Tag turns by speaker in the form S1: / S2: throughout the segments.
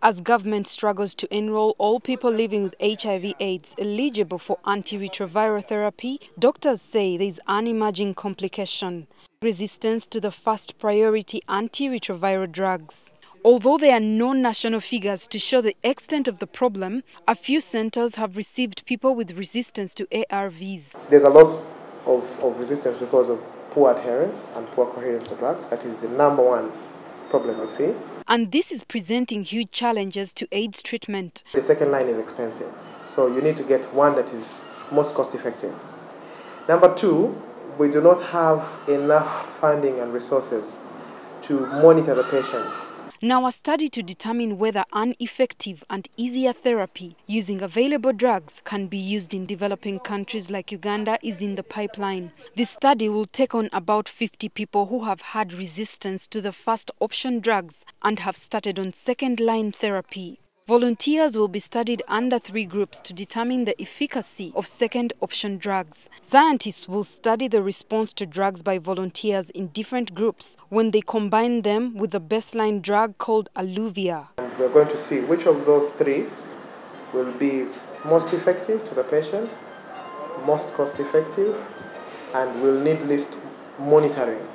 S1: As government struggles to enroll all people living with HIV AIDS eligible for antiretroviral therapy, doctors say there is an emerging complication, resistance to the first priority antiretroviral drugs. Although there are no national figures to show the extent of the problem, a few centers have received people with resistance to ARVs.
S2: There's a lot of, of resistance because of poor adherence and poor coherence to drugs. That is the number one problem we see.
S1: And this is presenting huge challenges to AIDS treatment.
S2: The second line is expensive, so you need to get one that is most cost effective. Number two, we do not have enough funding and resources to monitor the patients.
S1: Now, a study to determine whether an effective and easier therapy using available drugs can be used in developing countries like Uganda is in the pipeline. This study will take on about 50 people who have had resistance to the first option drugs and have started on second line therapy. Volunteers will be studied under three groups to determine the efficacy of second option drugs. Scientists will study the response to drugs by volunteers in different groups when they combine them with the baseline drug called Aluvia.
S2: And we're going to see which of those three will be most effective to the patient, most cost effective, and will need least monitoring.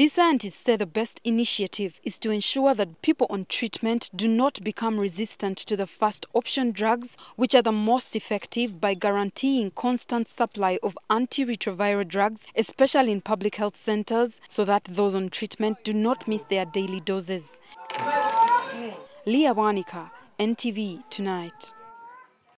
S1: These scientists say the best initiative is to ensure that people on treatment do not become resistant to the first option drugs, which are the most effective by guaranteeing constant supply of antiretroviral drugs, especially in public health centers, so that those on treatment do not miss their daily doses. Leah Wanika, NTV Tonight.